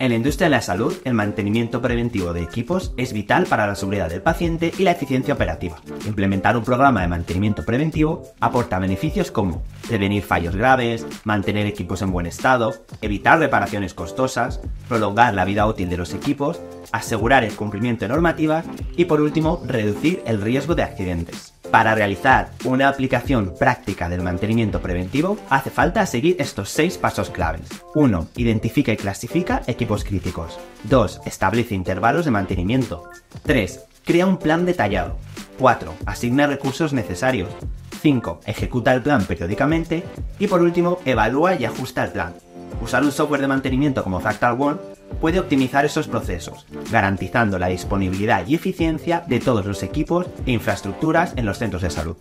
En la industria de la salud, el mantenimiento preventivo de equipos es vital para la seguridad del paciente y la eficiencia operativa. Implementar un programa de mantenimiento preventivo aporta beneficios como prevenir fallos graves, mantener equipos en buen estado, evitar reparaciones costosas, prolongar la vida útil de los equipos, asegurar el cumplimiento de normativas y por último reducir el riesgo de accidentes. Para realizar una aplicación práctica del mantenimiento preventivo, hace falta seguir estos seis pasos claves. 1. Identifica y clasifica equipos críticos. 2. Establece intervalos de mantenimiento. 3. Crea un plan detallado. 4. Asigna recursos necesarios. 5. Ejecuta el plan periódicamente. Y por último, evalúa y ajusta el plan. Usar un software de mantenimiento como Fractal One puede optimizar esos procesos, garantizando la disponibilidad y eficiencia de todos los equipos e infraestructuras en los centros de salud.